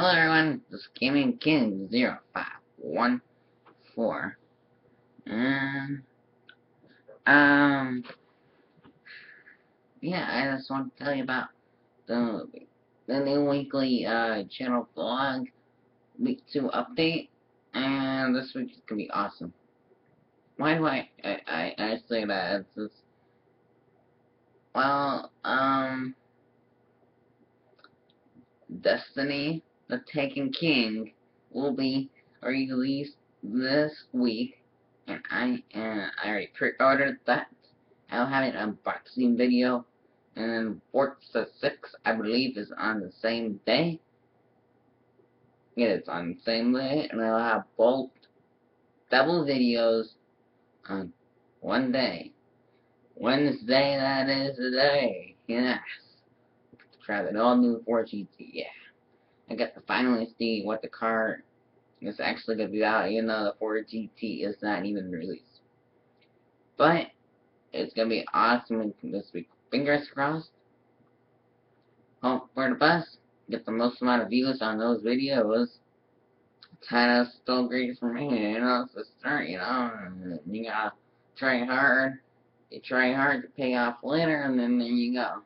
Hello everyone, this is Gaming King 0514. And, um, yeah, I just want to tell you about the, the new weekly, uh, channel vlog, week 2 update, and this week is gonna be awesome. Why do I, I, I, I say that? It's just, well, um, Destiny the Taken King will be released this week, and I and I already pre-ordered that. I'll have an unboxing video, and then Forza 6, I believe, is on the same day. Yeah, it's on the same day, and I'll have both double videos on one day. Wednesday, that is the day. Yes. Try that all new Ford GT, yeah. I got to finally see what the car is actually going to be out, even though the Ford GT is not even released. But, it's going to be awesome this week. Fingers crossed. Hope for the best. Get the most amount of views on those videos. Kind of still great for me, you know, it's a start, you know, you gotta try hard. You try hard to pay off later, and then there you go.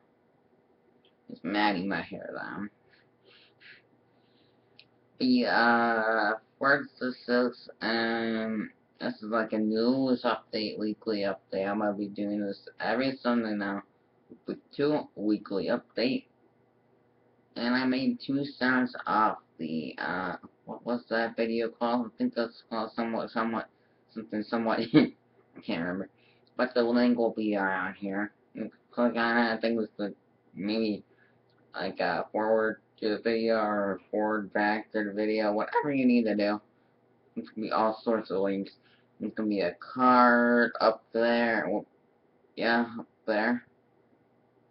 Just matting my hair down the uh Forza 6 and this is like a news update, weekly update. I'm gonna be doing this every Sunday now with two weekly update. And I made two sounds off the uh what was that video called? I think that's called somewhat somewhat something somewhat I can't remember. But the link will be around here. You click on it, I think it was the maybe like uh forward to the video or forward back to the video, whatever you need to do. It's gonna be all sorts of links. It's gonna be a card up there. Yeah, up there.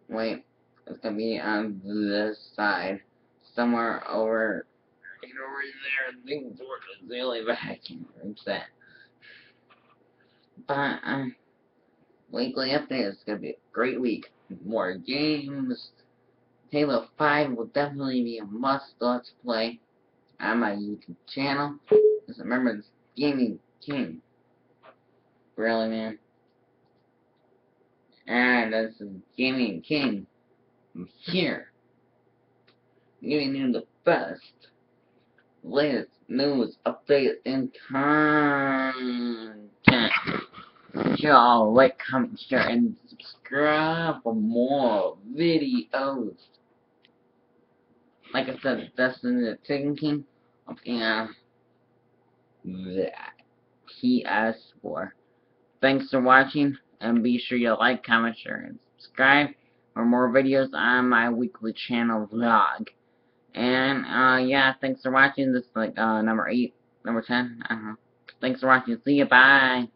Wait, it's gonna be on this side. Somewhere over right over there. Things were really bad. I can't reach that. But uh, weekly update is gonna be a great week. More games Halo 5 will definitely be a must let's play on my YouTube channel. Just remember, this Gaming King. Really, man. And this is Gaming King. I'm here. Giving you the best, latest news, updates, and content. Y'all like, comment, share, and subscribe for more videos like I said, Destiny the Taken King of yeah, that PS4. Thanks for watching, and be sure you like, comment, share, and subscribe for more videos on my weekly channel vlog. And, uh, yeah, thanks for watching. This is, like, uh, number 8, number 10, I don't know. Thanks for watching. See you, bye.